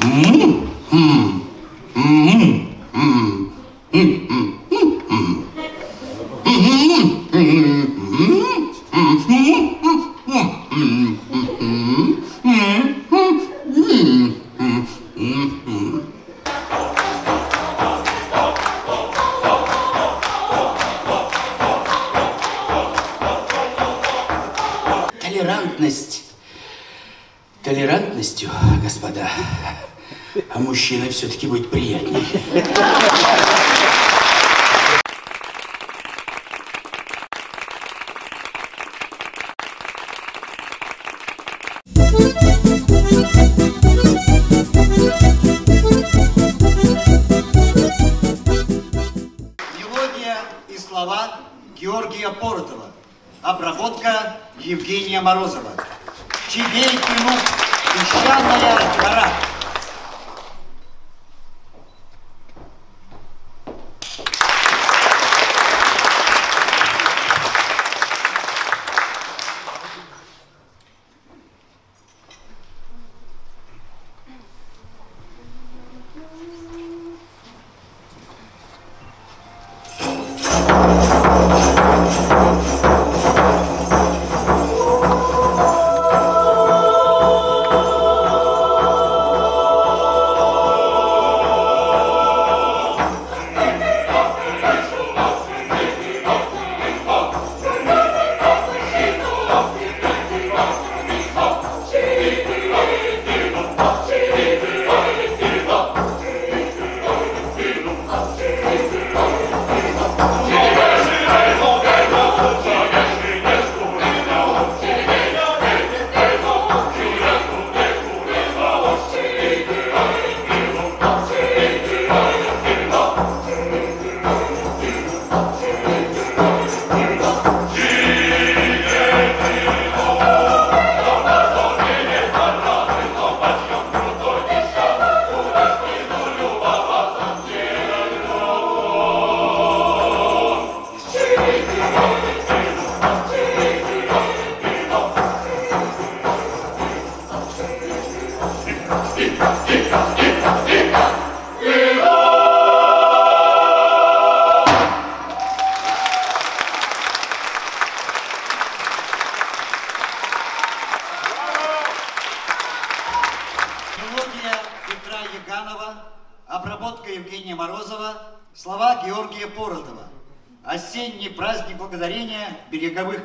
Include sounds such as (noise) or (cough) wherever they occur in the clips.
Толерантность.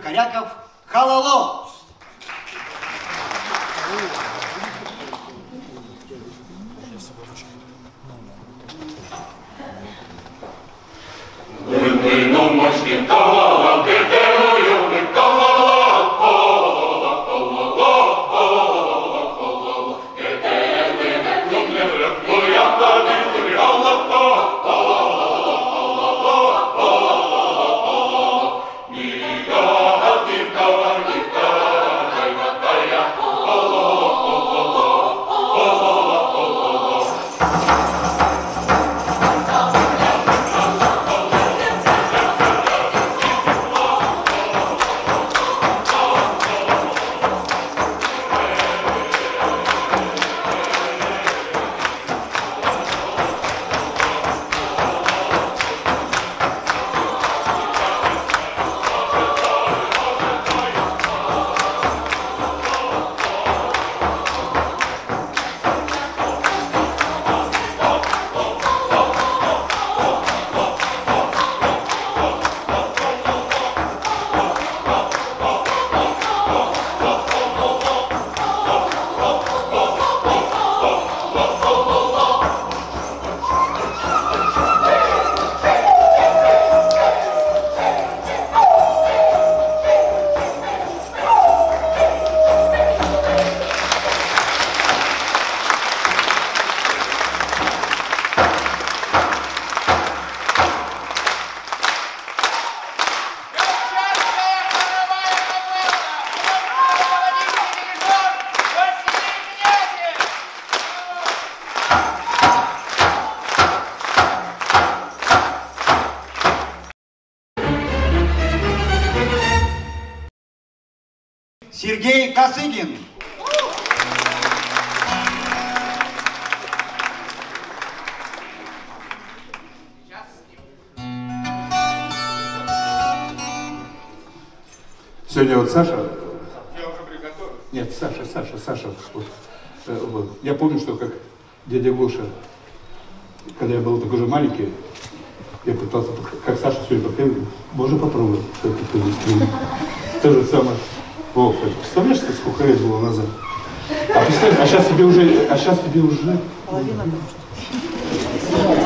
Коряков Сергей Косыгин. Сегодня вот Саша... Я уже приготовился. Нет, Саша, Саша, Саша. Вот, э, вот. Я помню, что как дядя Гоша, когда я был такой же маленький, я пытался, как Саша сегодня подходил, можно попробовать, Тоже самое. О, представляешь, сколько лет было назад? А а сейчас тебе уже, а сейчас тебе уже... Половина Владимир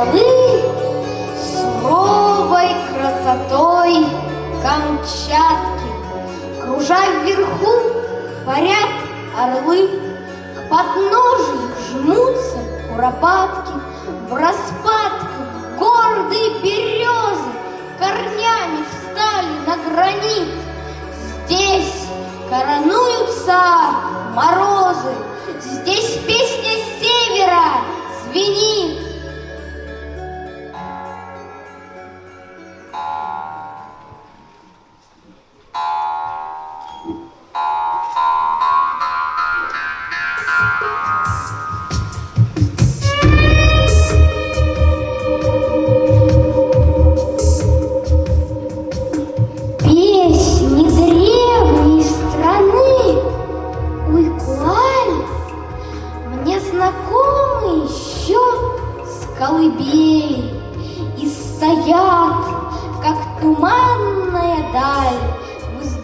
скалы Суровой красотой Камчатки. Кружа вверху, парят орлы, К подножию жмутся куропатки, В распадках гордые березы Корнями встали на гранит. Здесь коронуются морозы, Здесь песня севера звенит.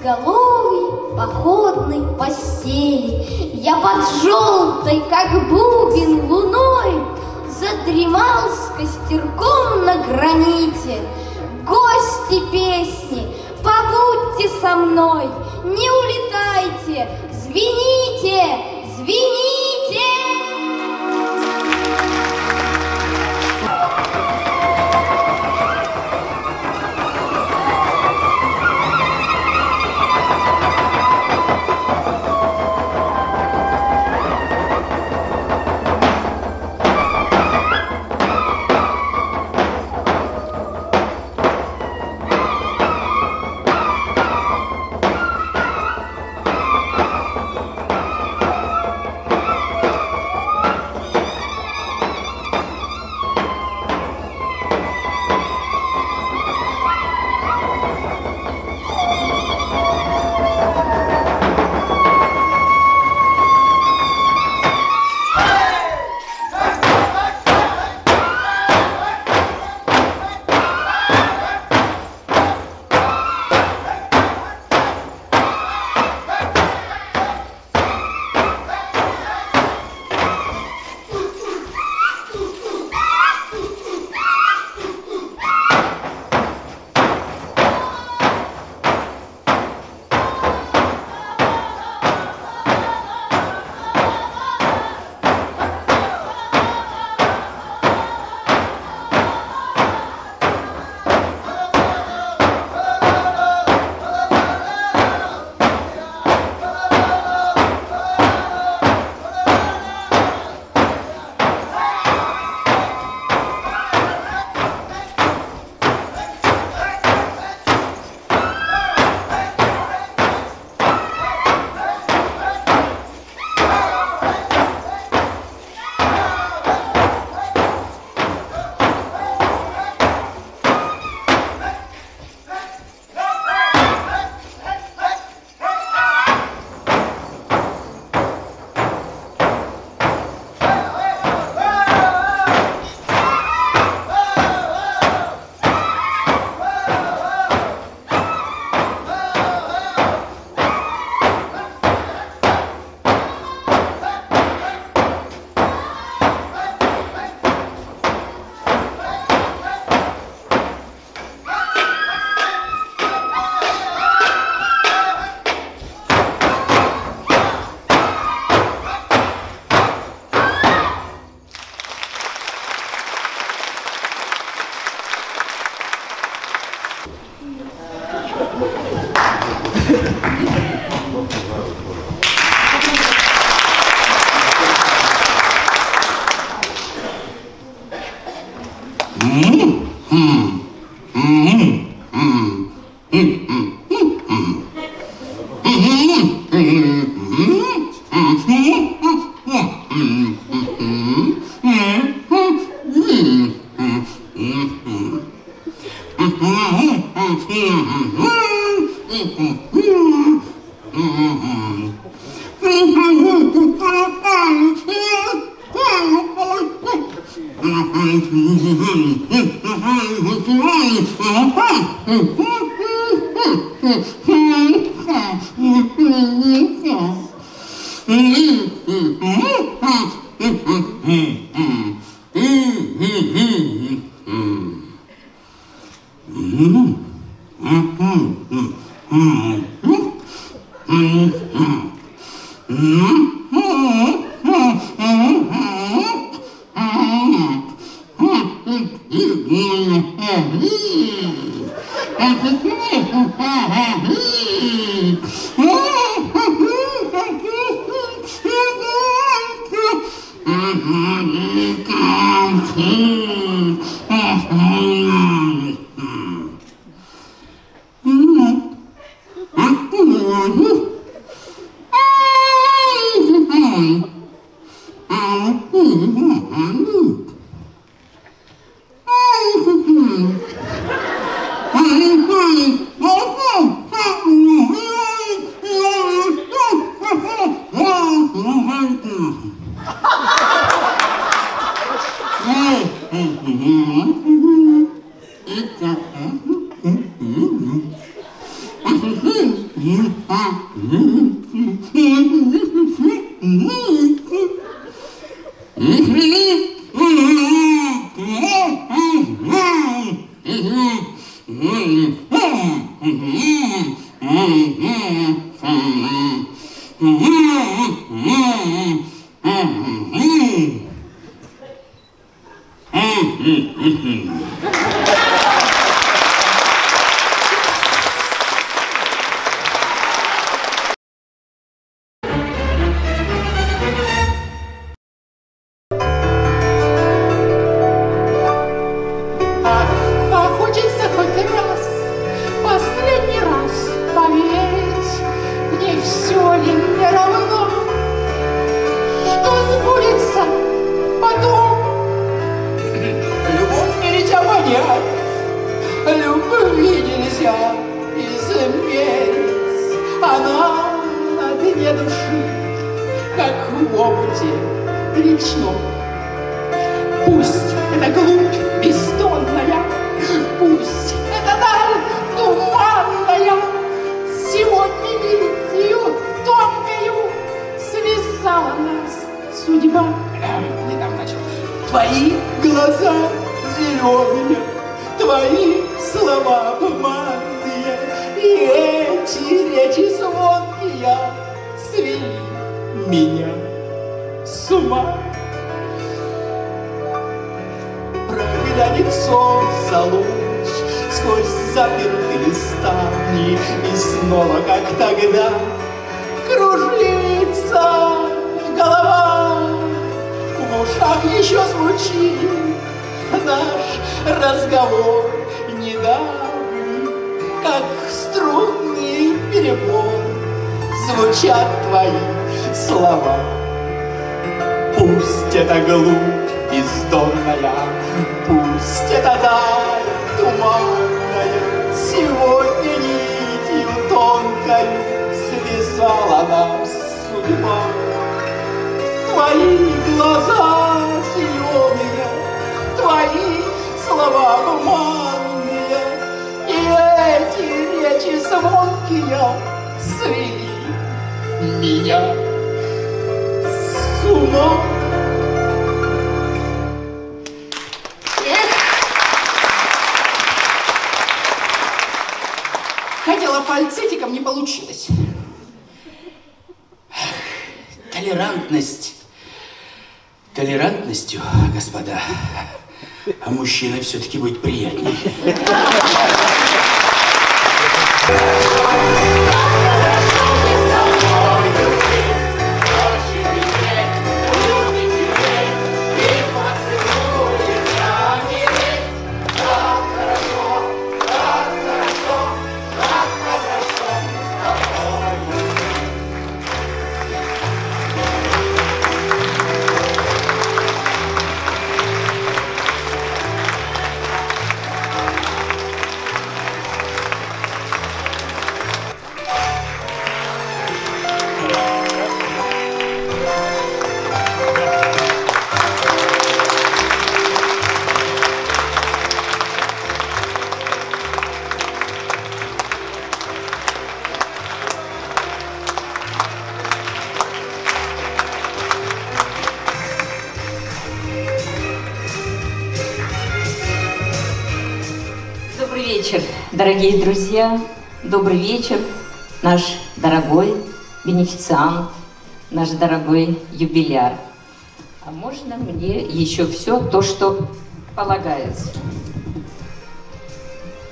В изголовье походной постели Я под желтой, как бубен луной Задремал с костерком на граните. Гости песни, побудьте со мной, не улетайте, звените, звените. Mm-hmm. В омуте речном. Пусть это глубь бездонная, Пусть это даль туманная, Сегодня нитью тонкою Связала нас судьба. Не там начал. Твои глаза зеленые, Твои слова туманные, И эти речи звонкие Свели меня Проглянет солнце луч Сквозь запертые ставни И снова, как тогда, Кружится голова. В ушах еще звучит Наш разговор недавний Как струнный перебор. Звучат твои слова. Пусть это глубь бездонная, Пусть это даль туманная, Сегодня нитью тонкою Связала нас судьба. Твои глаза зеленые, Твои слова туманные, И эти речи звонкие Свели меня с ума. Получилось. Толерантность. Толерантностью, господа. А мужчиной все-таки быть приятнее. Дорогие друзья, добрый вечер, наш дорогой бенефициант, наш дорогой юбиляр. А можно мне еще все то, что полагается?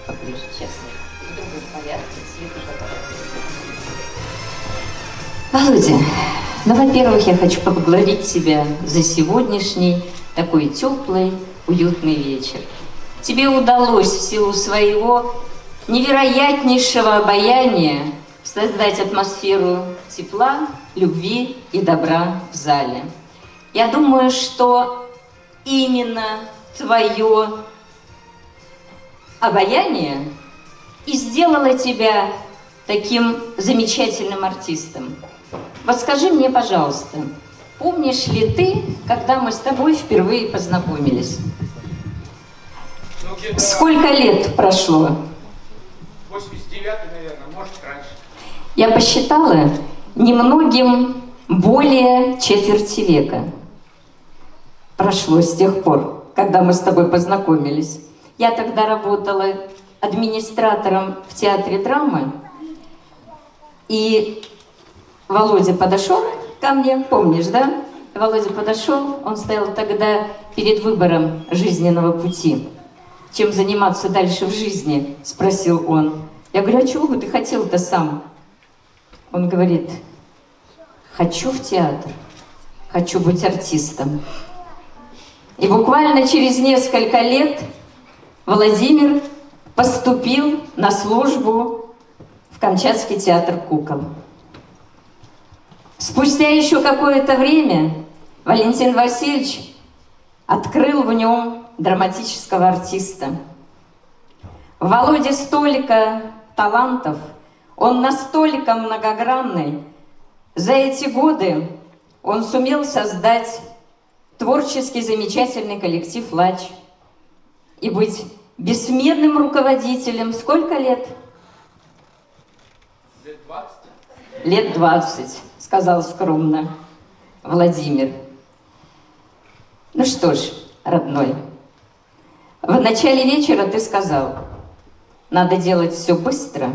Поближе, сейчас. Володя, ну, во-первых, я хочу поблагодарить тебя за сегодняшний такой теплый, уютный вечер. Тебе удалось в силу своего невероятнейшего обаяния создать атмосферу тепла, любви и добра в зале. Я думаю, что именно твое обаяние и сделало тебя таким замечательным артистом. Вот скажи мне, пожалуйста, помнишь ли ты, когда мы с тобой впервые познакомились? Ну, Сколько лет прошло? 89 наверное, может, раньше. Я посчитала немногим более четверти века прошло с тех пор, когда мы с тобой познакомились. Я тогда работала администратором в театре драмы, и Володя подошел ко мне, помнишь, да? Володя подошел, он стоял тогда перед выбором жизненного пути. Чем заниматься дальше в жизни, спросил он. Я говорю, а чего бы ты хотел-то сам? Он говорит, хочу в театр, хочу быть артистом. И буквально через несколько лет Владимир поступил на службу в Камчатский театр кукол. Спустя еще какое-то время Валентин Васильевич открыл в нем драматического артиста. В Володе столько талантов, он настолько многогранный. За эти годы он сумел создать творчески замечательный коллектив «Лач» и быть бессменным руководителем. Сколько лет? Лет 20. Лет 20, сказал скромно Владимир. Ну что ж, родной, в начале вечера ты сказал, надо делать все быстро,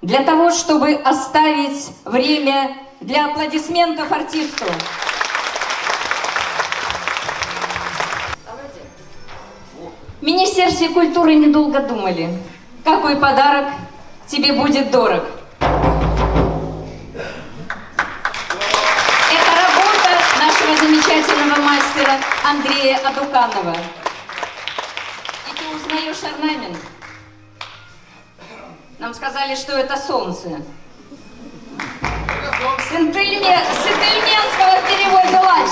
для того, чтобы оставить время для аплодисментов артисту. Министерстве культуры недолго думали, какой подарок тебе будет дорог. Это работа нашего замечательного мастера Андрея Адуканова. Узнаешь орнамент. Нам сказали, что это солнце. С, интельме- с переводе лач.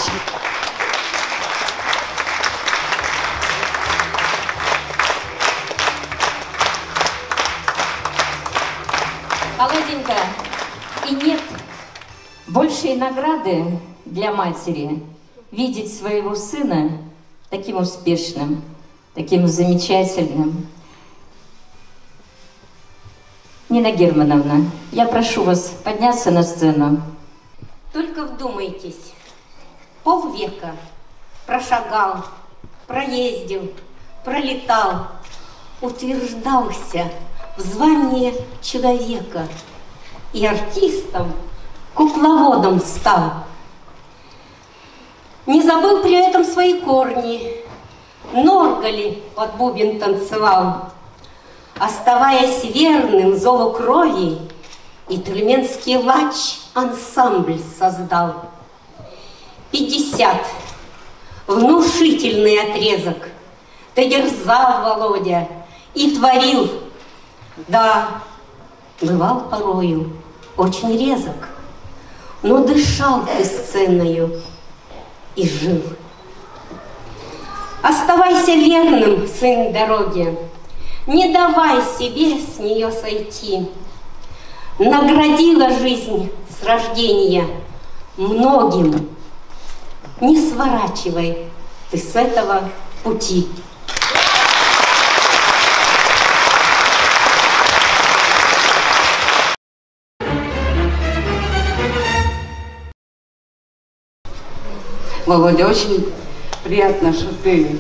Володенька, и нет большей награды для матери видеть своего сына таким успешным, таким замечательным. Нина Германовна, я прошу вас подняться на сцену. Только вдумайтесь, полвека прошагал, проездил, пролетал, утверждался в звании человека и артистом, кукловодом стал. Не забыл при этом свои корни, Норгали под бубен танцевал, Оставаясь верным зову крови, И тюрменский лач ансамбль создал. Пятьдесят. Внушительный отрезок. Ты дерзал, Володя, и творил. Да, бывал порою очень резок, но дышал ты сценою и жил. Оставайся верным, сын дороги, не давай себе с нее сойти. Наградила жизнь с рождения многим. Не сворачивай ты с этого пути. Володя, очень приятно, что ты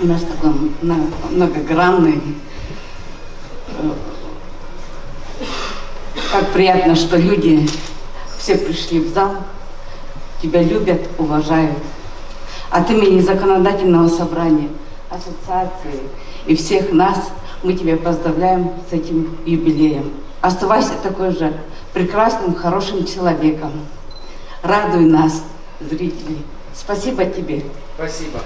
у нас такой мно- многогранный, Как приятно, что люди все пришли в зал, тебя любят, уважают. От имени законодательного собрания, ассоциации и всех нас мы тебя поздравляем с этим юбилеем. Оставайся такой же прекрасным, хорошим человеком. Радуй нас, зрители. Спасибо тебе. Спасибо.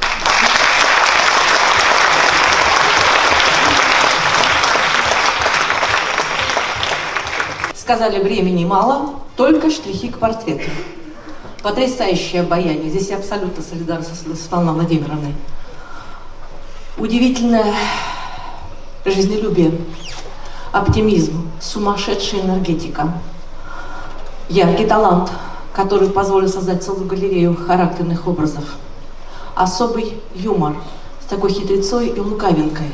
Сказали, времени мало, только штрихи к портрету. Потрясающее обаяние. Здесь я абсолютно солидарна с Светланой Владимировной. Удивительное жизнелюбие, оптимизм, сумасшедшая энергетика, яркий талант, который позволил создать целую галерею характерных образов, особый юмор с такой хитрецой и лукавинкой,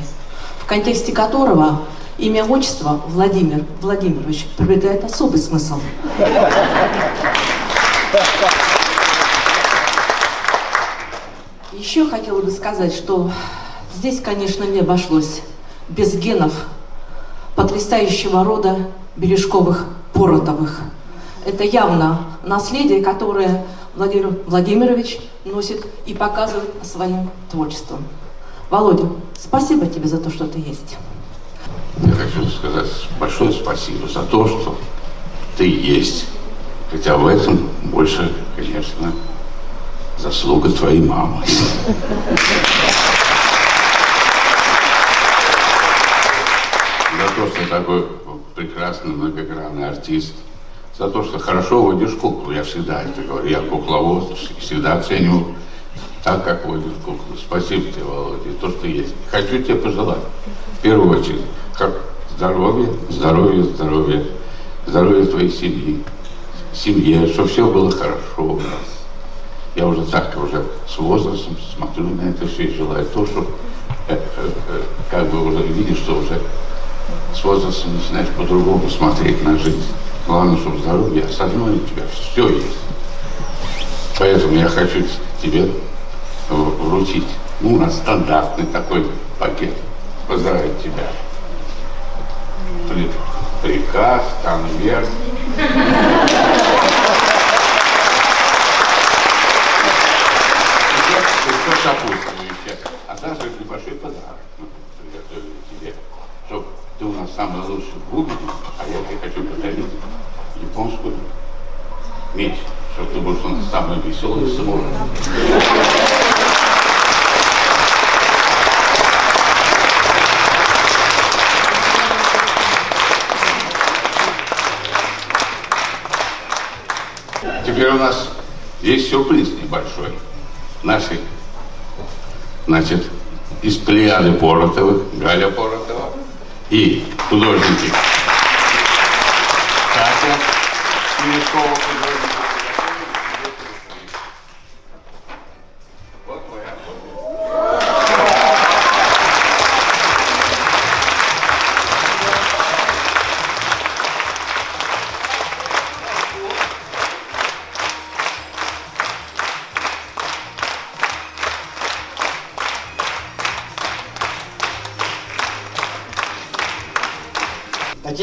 в контексте которого имя отчество Владимир Владимирович приобретает особый смысл. Еще хотела бы сказать, что здесь, конечно, не обошлось без генов потрясающего рода Бережковых Поротовых. Это явно наследие, которое Владимир Владимирович носит и показывает своим творчеством. Володя, спасибо тебе за то, что ты есть. Я хочу сказать большое спасибо за то, что ты есть. Хотя в этом больше, конечно, заслуга твоей мамы. За то, что такой прекрасный многогранный артист. За то, что хорошо водишь куклу. Я всегда это говорю. Я кукловод, всегда ценю так, как водишь куклу. Спасибо тебе, Володя, то, что есть. Хочу тебе пожелать, в первую очередь, как здоровья, здоровья, здоровья, здоровья твоей семьи, семье, чтобы все было хорошо у нас. Я уже так, уже с возрастом смотрю на это все и желаю то, что э, э, э, как бы уже видишь, что уже с возрастом начинаешь по-другому смотреть на жизнь. Главное, чтобы здоровье, остальное у тебя все есть. Поэтому я хочу тебе вручить, ну, на стандартный такой пакет. Поздравить тебя. При, приказ, конверт. Все сопутствующее. А также небольшой подарок мы приготовили тебе, чтобы ты у нас самый лучший бубен, а я тебе хочу подарить японскую меч, чтобы ты у нас самый веселый самурай. Теперь у нас есть сюрприз небольшой. Наши, значит, из плеяды Поротовых, Галя Поротова и художники Катя Смешкова,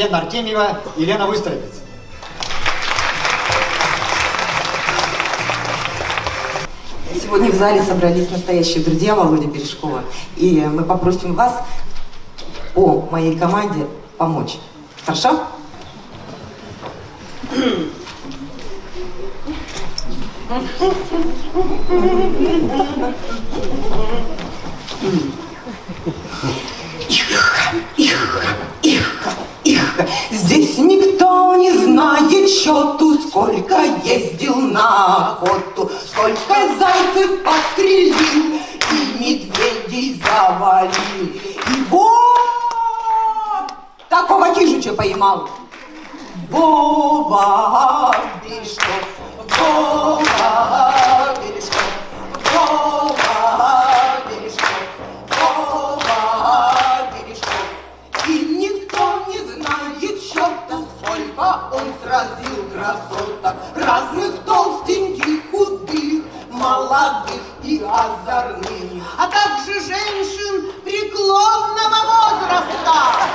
Татьяна Артемьева, Елена Выстроевец. Сегодня в зале собрались настоящие друзья Володя Бережкова, и мы попросим вас по моей команде помочь. Хорошо? Здесь знает счету, сколько ездил на охоту, сколько зайцев подстрелил и медведей завалил. И вот такого хижича поймал. Вова Бережков, Вова подростков, разных толстеньких, худых, молодых и озорных, а также женщин преклонного возраста.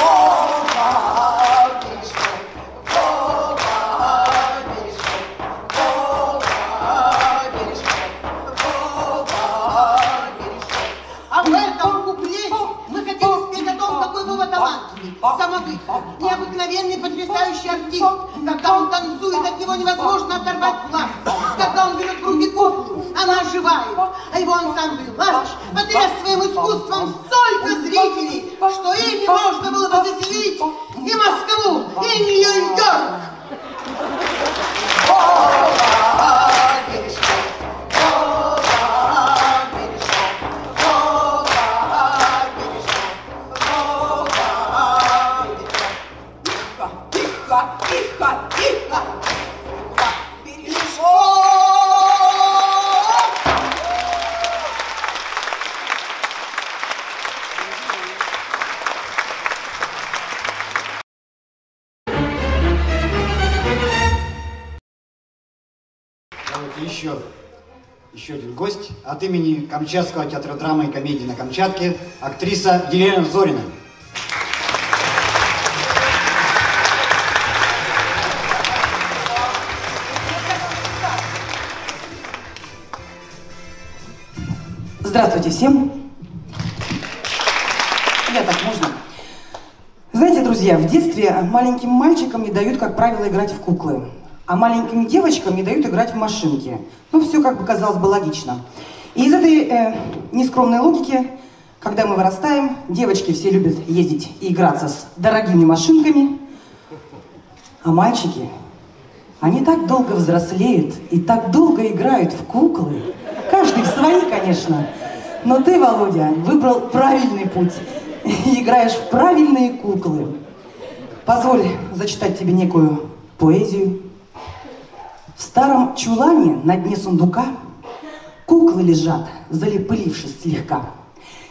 Бога! талантливый, самобыт, необыкновенный, потрясающий артист. Когда он танцует, от него невозможно оторвать глаз. Когда он берет в руки куклу, она оживает. А его ансамбль «Ларч» потряс своим искусством столько зрителей, что ими можно было бы заселить и Москву, и Нью-Йорк. От имени Камчатского театра драмы и комедии на Камчатке актриса Елена Зорина. Здравствуйте всем. Я так можно. Знаете, друзья, в детстве маленьким мальчикам не дают, как правило, играть в куклы, а маленьким девочкам не дают играть в машинки. Ну, все, как бы казалось бы, логично. Из этой э, нескромной логики, когда мы вырастаем, девочки все любят ездить и играться с дорогими машинками, а мальчики, они так долго взрослеют и так долго играют в куклы. Каждый в свои, конечно. Но ты, Володя, выбрал правильный путь. И (laughs) играешь в правильные куклы. Позволь зачитать тебе некую поэзию. В старом чулане на дне сундука куклы лежат, залепылившись слегка.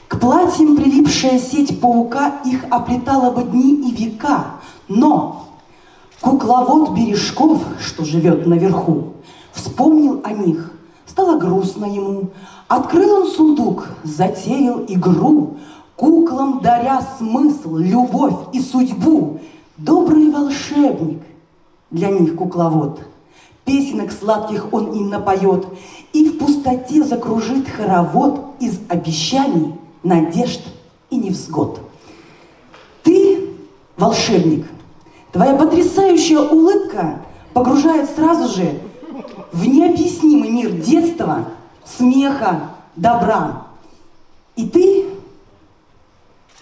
К платьям прилипшая сеть паука их оплетала бы дни и века. Но кукловод Бережков, что живет наверху, вспомнил о них. Стало грустно ему. Открыл он сундук, затеял игру, куклам даря смысл, любовь и судьбу. Добрый волшебник, для них кукловод. Песенок сладких он им напоет, и в пустоте закружит хоровод из обещаний, надежд и невзгод. Ты волшебник, твоя потрясающая улыбка погружает сразу же в необъяснимый мир детства, смеха, добра. И ты,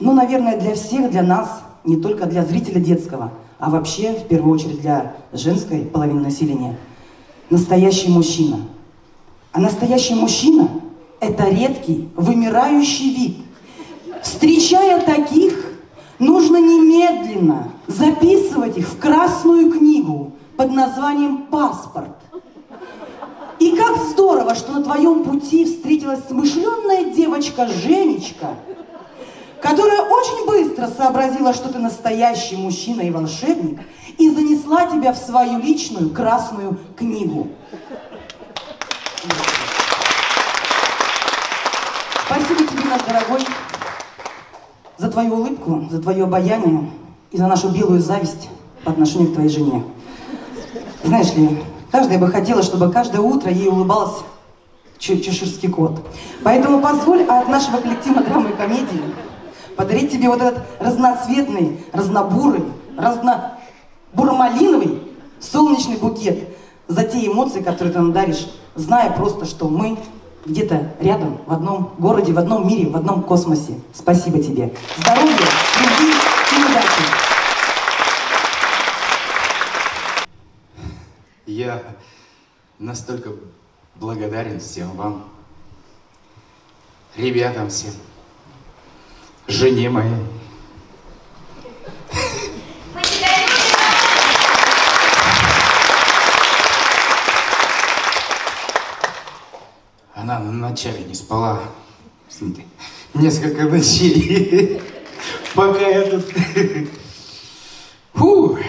ну, наверное, для всех, для нас, не только для зрителя детского, а вообще, в первую очередь, для женской половины населения, настоящий мужчина. А настоящий мужчина – это редкий, вымирающий вид. Встречая таких, нужно немедленно записывать их в красную книгу под названием «Паспорт». И как здорово, что на твоем пути встретилась смышленная девочка Женечка, которая очень быстро сообразила, что ты настоящий мужчина и волшебник, и занесла тебя в свою личную красную книгу. Спасибо тебе, наш дорогой, за твою улыбку, за твое обаяние и за нашу белую зависть по отношению к твоей жене. Знаешь ли, каждая бы хотела, чтобы каждое утро ей улыбался чеширский кот. Поэтому позволь от нашего коллектива драмы и комедии подарить тебе вот этот разноцветный, разнобурый, разнобурмалиновый солнечный букет за те эмоции, которые ты нам даришь, зная просто, что мы где-то рядом, в одном городе, в одном мире, в одном космосе. Спасибо тебе. Здоровья, любви и удачи. Я настолько благодарен всем вам, ребятам всем, жене моей. Она вначале не спала. Несколько ночей. Пока я тут... Фу.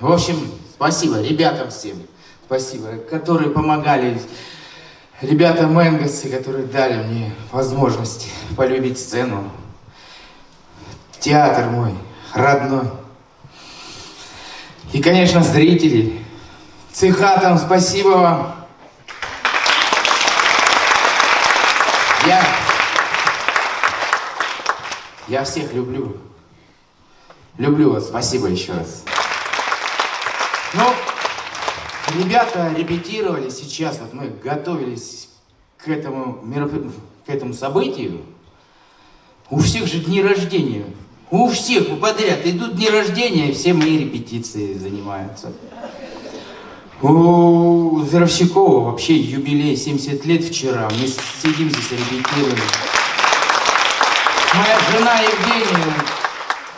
В общем, спасибо ребятам всем. Спасибо, которые помогали. Ребята Мэнгосы, которые дали мне возможность полюбить сцену. Театр мой, родной. И, конечно, зрители. Цехатам спасибо вам. Я, я всех люблю. Люблю вас. Спасибо еще раз. Ну, ребята репетировали сейчас, вот мы готовились к этому, мероп... к этому событию. У всех же дни рождения. У всех подряд идут дни рождения, и все мои репетиции занимаются. У Заровщикова вообще юбилей 70 лет вчера. Мы сидим здесь репетируем. Моя жена Евгения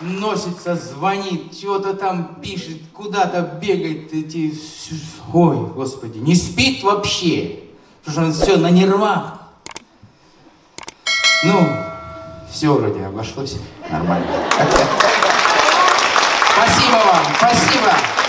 носится, звонит, что-то там пишет, куда-то бегает. Эти... Ой, господи, не спит вообще. Потому что все на нервах. Ну, все вроде обошлось. Нормально. Спасибо вам, спасибо.